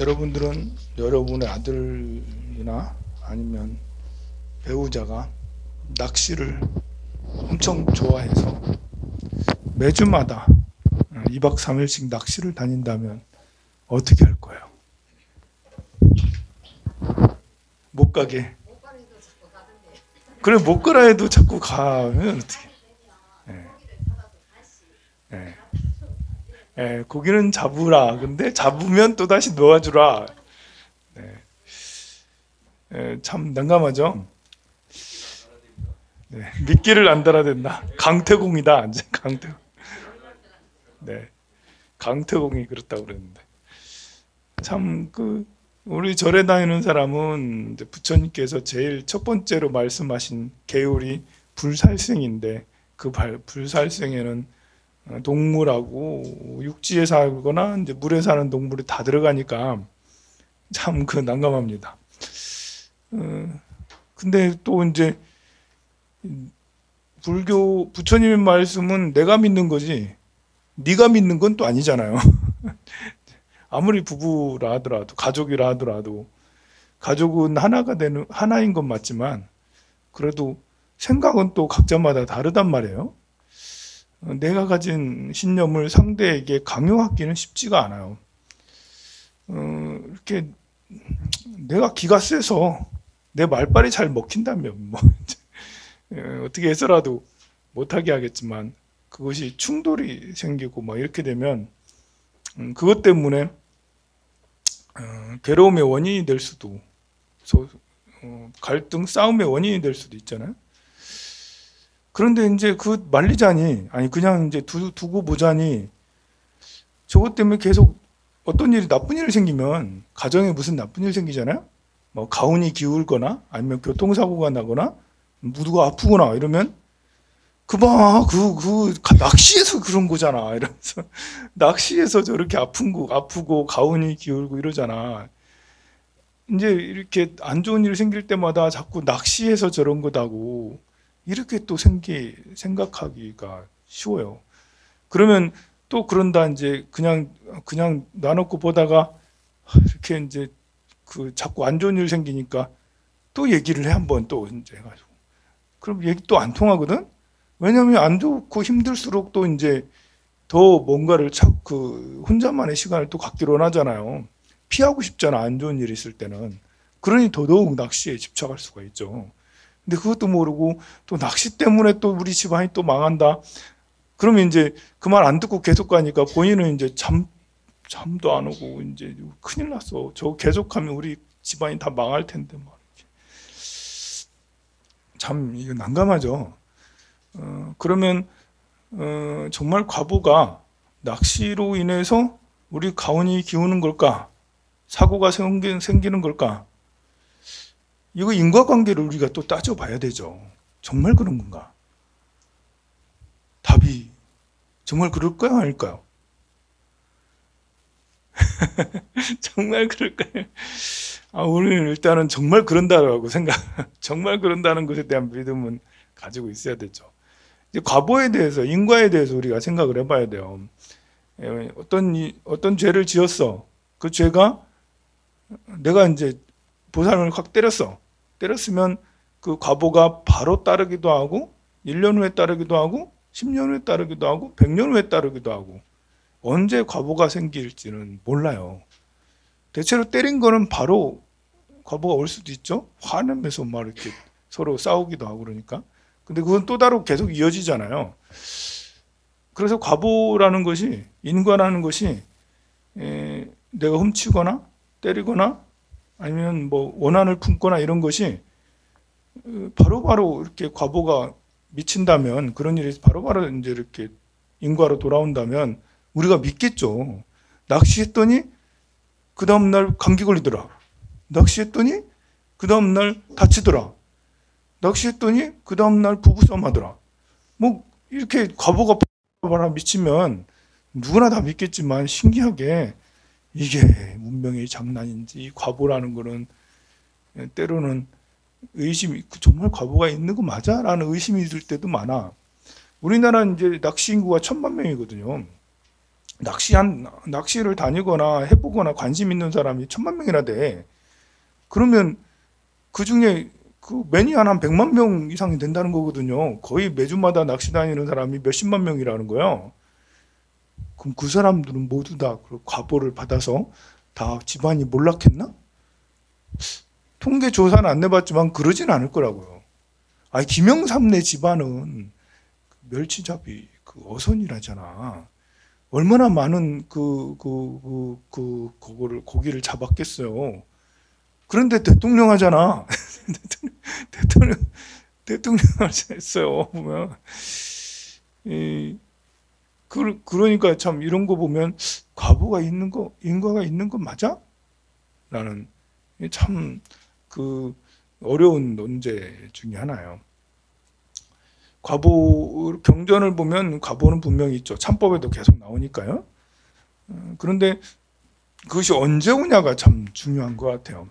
여러분들은 여러분의 아들이나 아니면 배우자가 낚시를 엄청 좋아해서 매주마다 2박 3일씩 낚시를 다닌다면 어떻게 할 거예요? 못 가게. 그래 못 가라 해도 자꾸 가면 어떻게? 예. 예. 예, 고기는 잡으라. 근데 잡으면 또 다시 놓아주라. 네. 예, 참 난감하죠. 네, 미끼를 안 달아야 된다. 강태공이다. 이제 강태. 네, 강태공이 그렇다고 그랬는데 참 그 우리 절에 다니는 사람은 부처님께서 제일 첫 번째로 말씀하신 계율이 불살생인데 그 발- 불살생에는 어, 동물하고 육지에 살거나 이제 물에 사는 동물이 다 들어가니까 참 그 난감합니다. 어, 근데 또 이제 불교 부처님의 말씀은 내가 믿는 거지 네가 믿는 건 또 아니잖아요. 아무리 부부라 하더라도 가족이라 하더라도 가족은 하나가 되는 하나인 건 맞지만 그래도 생각은 또 각자마다 다르단 말이에요. 어, 내가 가진 신념을 상대에게 강요하기는 쉽지가 않아요. 어, 이렇게 내가 기가 세서 내 말빨이 잘 먹힌다면 뭐 어, 어떻게 해서라도 못하게 하겠지만 그것이 충돌이 생기고 막 이렇게 되면 음, 그것 때문에 어, 괴로움의 원인이 될 수도 소- 어, 갈등 싸움의 원인이 될 수도 있잖아요. 그런데 이제 그 말리자니 아니 그냥 이제 두, 두고 보자니 저것 때문에 계속 어떤 일이 나쁜 일이 생기면 가정에 무슨 나쁜 일 생기잖아요. 뭐 가훈이 기울거나 아니면 교통사고가 나거나 누가 아프거나 이러면 그봐 그 그 낚시에서 그런 거잖아 이러면서 낚시에서 저렇게 아픈 거 아프고 가훈이 기울고 이러잖아. 이제 이렇게 안 좋은 일 생길 때마다 자꾸 낚시해서 저런 거다고 이렇게 또 생기 생각하기가 쉬워요. 그러면 또 그런다 이제 그냥 그냥 놔놓고 보다가 이렇게 이제 그 자꾸 안 좋은 일 생기니까 또 얘기를 해 한번 또 이제 해가지고 그럼 얘기 또 안 통하거든. 왜냐하면 안 좋고 힘들수록 또 이제 더 뭔가를 자꾸 혼자만의 시간을 또 갖기로 원하잖아요. 피하고 싶잖아 안 좋은 일이 있을 때는. 그러니 더더욱 낚시에 집착할 수가 있죠. 근데 그것도 모르고 또 낚시 때문에 또 우리 집안이 또 망한다. 그러면 이제 그 말 안 듣고 계속 가니까 본인은 이제 잠 잠도 안 오고 이제 큰일 났어. 저 계속하면 우리 집안이 다 망할 텐데 막 이렇게. 참 이거 난감하죠. 어, 그러면 어, 정말 과부가 낚시로 인해서 우리 가온이 기우는 걸까? 사고가 생기, 생기는 걸까? 이거 인과관계를 우리가 또 따져봐야 되죠. 정말 그런 건가? 답이 정말 그럴까요? 아닐까요? 정말 그럴까요? 아, 우리는 일단은 정말 그런다라고 생각, 정말 그런다는 것에 대한 믿음은 가지고 있어야 되죠. 이제 과보에 대해서, 인과에 대해서 우리가 생각을 해봐야 돼요. 예, 어떤, 이- 어떤 죄를 지었어. 그 죄가 내가 이제 보상을 확 때렸어. 때렸으면 그 과보가 바로 따르기도 하고, 1년 후에 따르기도 하고, 10년 후에 따르기도 하고, 100년 후에 따르기도 하고, 언제 과보가 생길지는 몰라요. 대체로 때린 거는 바로 과보가 올 수도 있죠. 화내면서 막 이렇게 서로 싸우기도 하고 그러니까. 근데 그건 또 다르고 계속 이어지잖아요. 그래서 과보라는 것이 인과라는 것이 에, 내가 훔치거나 때리거나 아니면 뭐 원한을 품거나 이런 것이 어, 바로 바로 이렇게 과보가 미친다면 그런 일이 바로 바로 이제 이렇게 인과로 돌아온다면 우리가 믿겠죠. 낚시했더니 그 다음 날 감기 걸리더라. 낚시했더니 그 다음 날 다치더라. 낚시했더니 그 다음 날 부부싸움 하더라. 뭐 이렇게 과보가 바라 미치면 누구나 다 믿겠지만 신기하게 이게 문명의 장난인지 이 과보라는 거는 때로는 의심이 그 정말 과보가 있는 거 맞아 라는 의심이 들 때도 많아. 우리나라는 이제 낚시 인구가 천만 명이거든요. 낚시한 낚시를 다니거나 해보거나 관심 있는 사람이 천만 명이나 돼. 그러면 그 중에 그 매니아는 한 100만 명 이상이 된다는 거거든요. 거의 매주마다 낚시 다니는 사람이 몇십만 명이라는 거예요. 그럼 그 사람들은 모두 다 그 과보를 받아서 다 집안이 몰락했나? 통계 조사는 안 내봤지만 그러진 않을 거라고요. 아니 김영삼네 집안은 멸치잡이 그 어선이라잖아. 얼마나 많은 그, 그, 그, 그, 그거를, 고기를 잡았겠어요. 그런데 대통령 하잖아. 대통령, 대통령 했어요. 보면. 이, 그, 그러니까 참 이런 거 보면 과보가 있는 거, 인과가 있는 거 맞아? 라는 참 그 어려운 논제 중에 하나예요. 과보 경전을 보면 과보는 분명히 있죠. 참법에도 계속 나오니까요. 어, 그런데 그것이 언제 오냐가 참 중요한 것 같아요.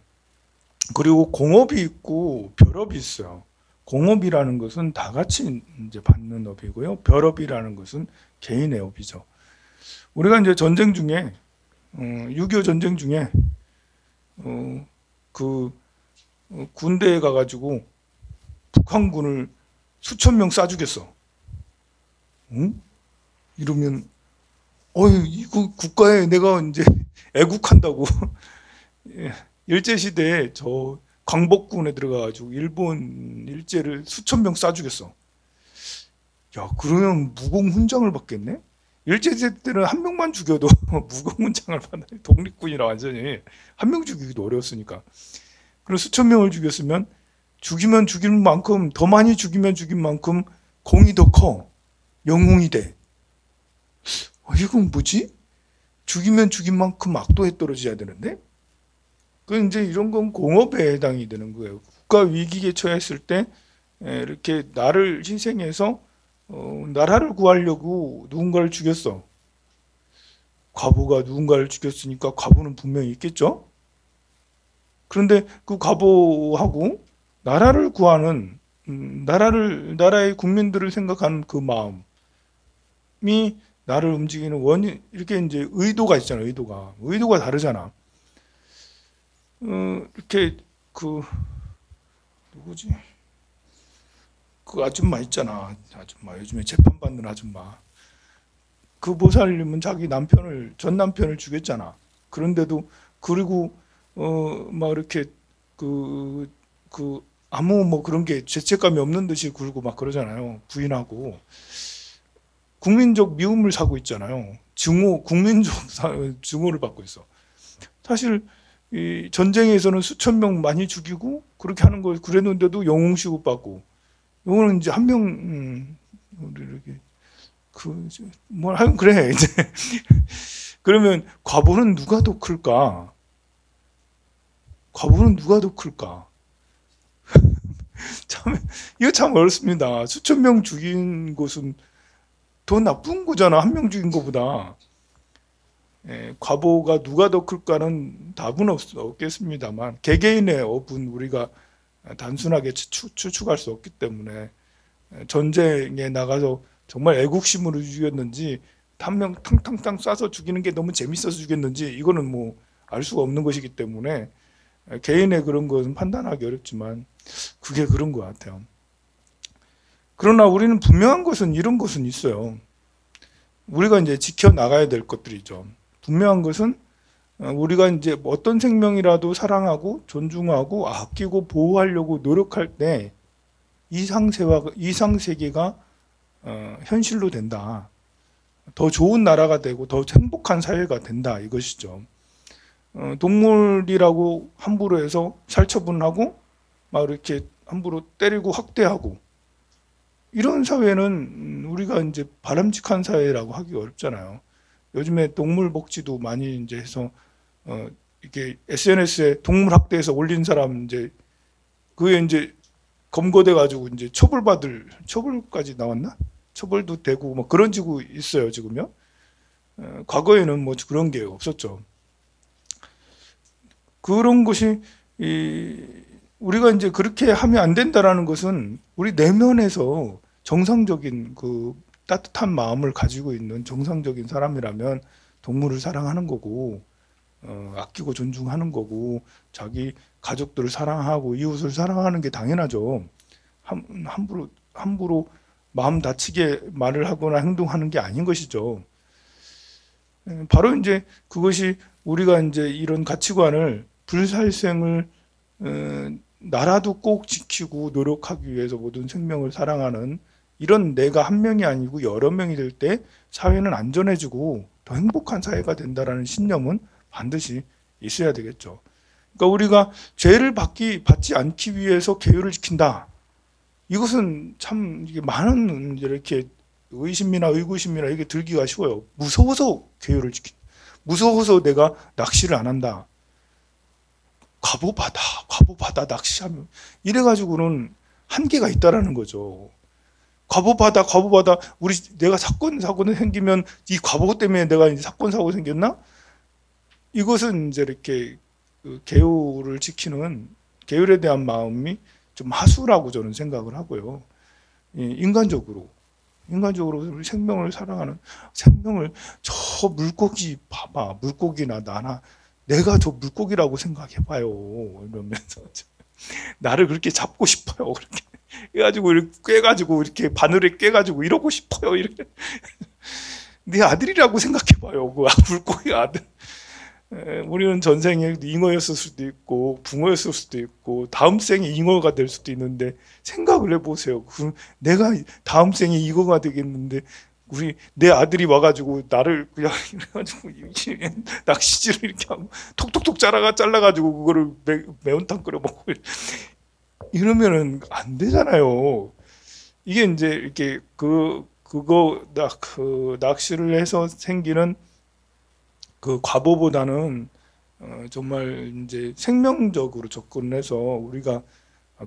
그리고 공업이 있고 별업이 있어요. 공업이라는 것은 다 같이 이제 받는 업이고요. 별업이라는 것은 개인의 업이죠. 우리가 이제 전쟁 중에 어, 6.25 전쟁 중에 어, 그 어, 군대에 가가지고 북한군을 수천 명 쏴주겠어. 응? 이러면 어이 이거 국가에 내가 이제 애국한다고 예, 일제 시대에 저 광복군에 들어가가지고 일본 일제를 수천 명 쏴주겠어. 야 그러면 무공 훈장을 받겠네? 일제 시대 때는 한 명만 죽여도 무공 훈장을 받는 독립군이라 완전히 한 명 죽이기도 어려웠으니까. 그럼 수천 명을 죽였으면 죽이면 죽인 만큼 더 많이 죽이면 죽인 만큼 공이 더 커. 영웅이 돼. 어, 이건 뭐지? 죽이면 죽인 만큼 악도에 떨어져야 되는데? 그 이제 이런 건 공업에 해당이 되는 거예요. 국가 위기에 처했을 때 이렇게 나를 희생해서 어, 나라를 구하려고 누군가를 죽였어. 과부가 누군가를 죽였으니까 과부는 분명히 있겠죠? 그런데 그 과부하고 나라를 구하는 음, 나라를 나라의 국민들을 생각하는 그 마음이 나를 움직이는 원인 이렇게 이제 의도가 있잖아 의도가 의도가 다르잖아 어, 이렇게 그 누구지 그 아줌마 있잖아 아줌마 요즘에 재판 받는 아줌마 그 보살님은 자기 남편을 전 남편을 죽였잖아 그런데도 그리고 어막 이렇게 그그 그 아무 뭐 그런 게 죄책감이 없는 듯이 굴고 막 그러잖아요. 부인하고 국민적 미움을 사고 있잖아요. 증오, 국민적 증오를 받고 있어. 사실 이 전쟁에서는 수천 명 많이 죽이고 그렇게 하는 걸 그랬는데도 영웅 시급 받고 요거는 이제 한명 음, 이렇게 그뭘 하면 그래 이제 그러면 과보는 누가 더 클까? 과보는 누가 더 클까? 참, 이거 참 어렵습니다. 수천 명 죽인 것은 더 나쁜 거잖아. 한 명 죽인 것보다. 예, 과보가 누가 더 클까는 답은 없, 없겠습니다만, 개개인의 업은 우리가 단순하게 추, 추측할 수 없기 때문에, 예, 전쟁에 나가서 정말 애국심으로 죽였는지, 한명 탕탕탕 쏴서 죽이는 게 너무 재밌어서 죽였는지, 이거는 뭐 알 수가 없는 것이기 때문에, 예, 개인의 그런 것은 판단하기 어렵지만, 그게 그런 것 같아요. 그러나 우리는 분명한 것은 이런 것은 있어요. 우리가 이제 지켜 나가야 될 것들이죠. 분명한 것은 어, 우리가 이제 어떤 생명이라도 사랑하고 존중하고 아끼고 보호하려고 노력할 때 이상세와 이상세계가 어, 현실로 된다. 더 좋은 나라가 되고 더 행복한 사회가 된다 이것이죠. 어, 동물이라고 함부로 해서 살처분하고 막 이렇게 함부로 때리고 학대하고 이런 사회는 우리가 이제 바람직한 사회라고 하기 어렵잖아요. 요즘에 동물 복지도 많이 이제 해서 어 이게 SNS에 동물 학대해서 올린 사람 이제 그게 이제 검거돼 가지고 이제 처벌받을 처벌까지 나왔나? 처벌도 되고 뭐 그런 지고 있어요 지금요. 어, 과거에는 뭐 그런 게 없었죠. 그런 것이 이 우리가 이제 그렇게 하면 안 된다라는 것은 우리 내면에서 정상적인 그 따뜻한 마음을 가지고 있는 정상적인 사람이라면 동물을 사랑하는 거고 어, 아끼고 존중하는 거고 자기 가족들을 사랑하고 이웃을 사랑하는 게 당연하죠. 함, 함부로 함부로 마음 다치게 말을 하거나 행동하는 게 아닌 것이죠. 예, 바로 이제 그것이 우리가 이제 이런 가치관을 불살생을 어, 나라도 꼭 지키고 노력하기 위해서 모든 생명을 사랑하는 이런 내가 한 명이 아니고 여러 명이 될 때 사회는 안전해지고 더 행복한 사회가 된다라는 신념은 반드시 있어야 되겠죠. 그러니까 우리가 죄를 받기 받지 않기 위해서 계율을 지킨다. 이것은 참 많은 이렇게 의심이나 의구심이나 이게 들기가 쉬워요. 무서워서 계율을 지킨. 무서워서 내가 낚시를 안 한다. 과보바다, 과보바다 낚시하면 이래 가지고는 한계가 있다라는 거죠. 과보바다, 과보바다 우리 내가 사건 사고는 생기면 이 과보 때문에 내가 이제 사건 사고 생겼나? 이것은 이제 이렇게 그 계율을 지키는 계율에 대한 마음이 좀 하수라고 저는 생각을 하고요. 인간적으로 인간적으로 우리 생명을 사랑하는 생명을 저 물고기 봐봐 물고기나 나나 내가 저 물고기라고 생각해봐요. 이러면서 나를 그렇게 잡고 싶어요. 그렇게 해가지고 이렇게 꿰가지고 이렇게 바늘에 꿰가지고 이러고 싶어요. 이렇게. 네 아들이라고 생각해봐요. 그 물고기 아들 우리는 전생에 잉어였을 수도 있고 붕어였을 수도 있고 다음 생에 잉어가 될 수도 있는데 생각을 해보세요. 그 내가 다음 생에 잉어가 되겠는데 우리 내 아들이 와가지고 나를 그냥 이래가지고 낚시질을 이렇게 하고 톡톡톡 잘라가 잘라가지고 그거를 매, 매운탕 끓여 먹고 이러면은 안 되잖아요. 이게 이제 이렇게 그 그거 낚 그 낚시를 해서 생기는 그 과보보다는 어, 정말 이제 생명적으로 접근해서 우리가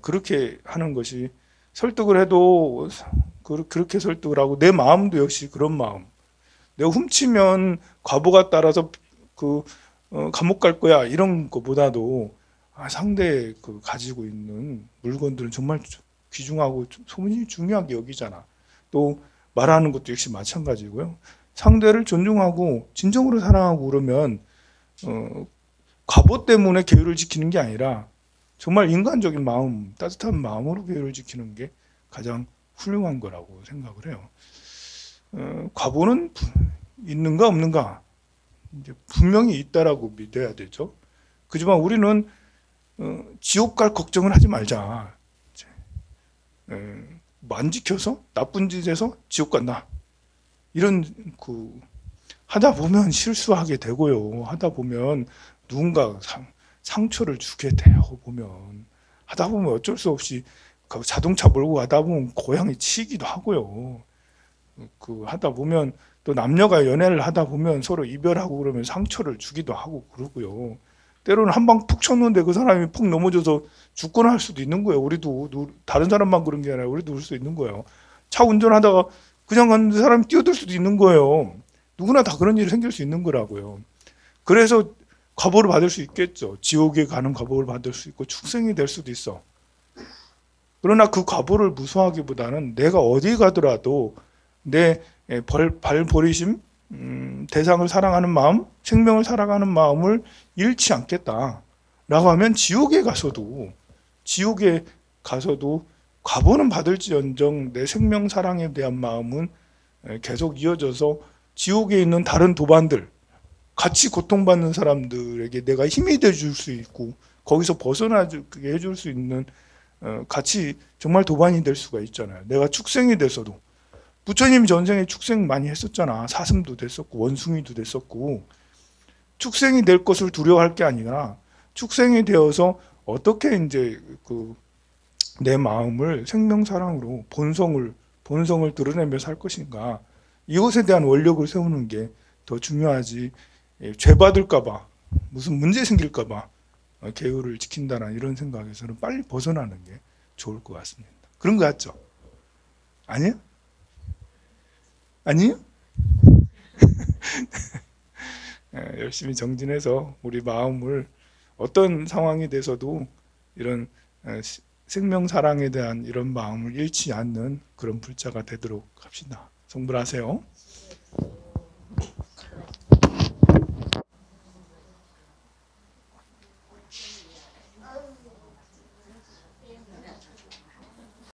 그렇게 하는 것이 설득을 해도 그렇게 설득을 하고 내 마음도 역시 그런 마음. 내가 훔치면 과보가 따라서 그 어, 감옥 갈 거야 이런 것보다도 아, 상대 그 가지고 있는 물건들은 정말 귀중하고 소문이 중요하게 여기잖아. 또 말하는 것도 역시 마찬가지고요. 상대를 존중하고 진정으로 사랑하고 그러면 어, 갑옷 때문에 계율을 지키는 게 아니라 정말 인간적인 마음, 따뜻한 마음으로 계율을 지키는 게 가장 훌륭한 거라고 생각을 해요. 어, 과보는 있는가 없는가 이제 분명히 있다라고 믿어야 되죠. 그지만 우리는 어, 지옥 갈 걱정을 하지 말자. 에, 안 지켜서 나쁜 짓에서 지옥 간다. 이런 그 하다 보면 실수하게 되고요. 하다 보면 누군가 상, 상처를 주게 돼요. 보면 하다 보면 어쩔 수 없이 그 자동차 몰고 가다 보면 고향이 치기도 하고요. 그 하다 보면 또 남녀가 연애를 하다 보면 서로 이별하고 그러면 상처를 주기도 하고 그러고요. 때로는 한 방 푹 쳤는데 그 사람이 푹 넘어져서 죽거나 할 수도 있는 거예요. 우리도 다른 사람만 그런 게 아니라 우리도 그럴 수 있는 거예요. 차 운전하다가 그냥 갔는데 사람이 뛰어들 수도 있는 거예요. 누구나 다 그런 일이 생길 수 있는 거라고요. 그래서 과보를 받을 수 있겠죠. 지옥에 가는 과보를 받을 수 있고 축생이 될 수도 있어. 그러나 그 과보를 무서워하기보다는 내가 어디 가더라도 내 벌, 발버리심, 음, 대상을 사랑하는 마음, 생명을 사랑하는 마음을 잃지 않겠다. 라고 하면 지옥에 가서도, 지옥에 가서도 과보는 받을지언정 내 생명 사랑에 대한 마음은 계속 이어져서 지옥에 있는 다른 도반들 같이 고통받는 사람들에게 내가 힘이 돼 줄 수 있고 거기서 벗어나게 해줄 수 있는 어, 같이 정말 도반이 될 수가 있잖아요. 내가 축생이 돼서도 부처님 전생에 축생 많이 했었잖아. 사슴도 됐었고 원숭이도 됐었고 축생이 될 것을 두려워할 게 아니라 축생이 되어서 어떻게 이제 그 내 마음을 생명사랑으로 본성을 본성을 드러내며 살 것인가 이것에 대한 원력을 세우는 게 더 중요하지 예, 죄 받을까봐 무슨 문제 생길까봐 어, 계율을 지킨다는 이런 생각에서는 빨리 벗어나는 게 좋을 것 같습니다. 그런 거 같죠? 아니요? 아니요? 예, 열심히 정진해서 우리 마음을 어떤 상황이 돼서도 이런 어, 생명 사랑에 대한 이런 마음을 잃지 않는 그런 불자가 되도록 합시다. 성불하세요.